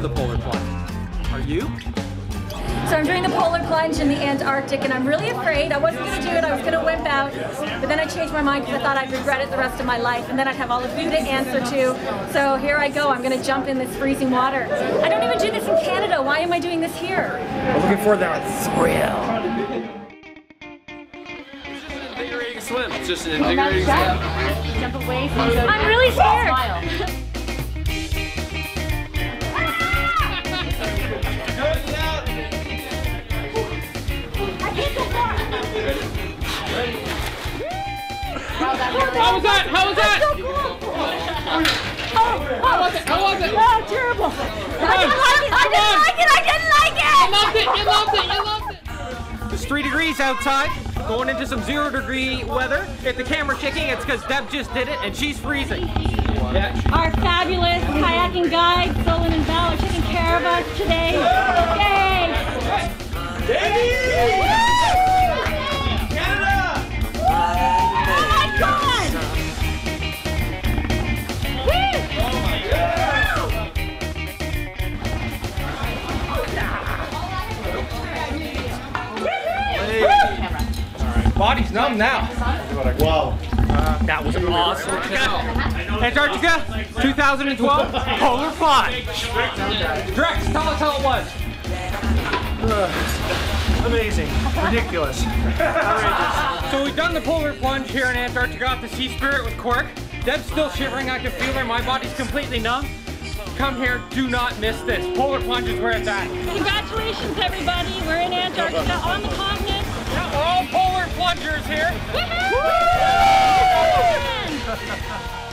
for the polar plunge. Are you? So I'm doing the polar plunge in the Antarctic and I'm really afraid. I wasn't going to do it, I was going to wimp out. But then I changed my mind because I thought I'd regret it the rest of my life and then I'd have all of you to answer to. So here I go, I'm going to jump in this freezing water. I don't even do this in Canada, why am I doing this here? I'm looking for that thrill. It's just an invigorating swim. It's just an oh, invigorating swim. I'm really scared. How was that? How was that? How was it? How was it? Oh, terrible! I didn't like it! I didn't like it! I didn't like You it! loved it! You loved it! You loved it! It's three degrees outside, going into some zero degree weather. If the camera's shaking, it's because Deb just did it and she's freezing. Yeah. Our fabulous kayaking guides, Solon and Bell, are taking care of us today. Yay! Oh Body's numb now. Wow. That was awesome. Antarctica, 2012, polar plunge. Drex, tell us how it was. Amazing. Ridiculous. So we've done the polar plunge here in Antarctica off the Sea Spirit with Quark. Deb's still shivering, I can feel her, my body's completely numb. Come here, do not miss this. Polar plunge is where it's at. Congratulations, everybody. We're in Antarctica on the continent. Plungers here. Woohoo!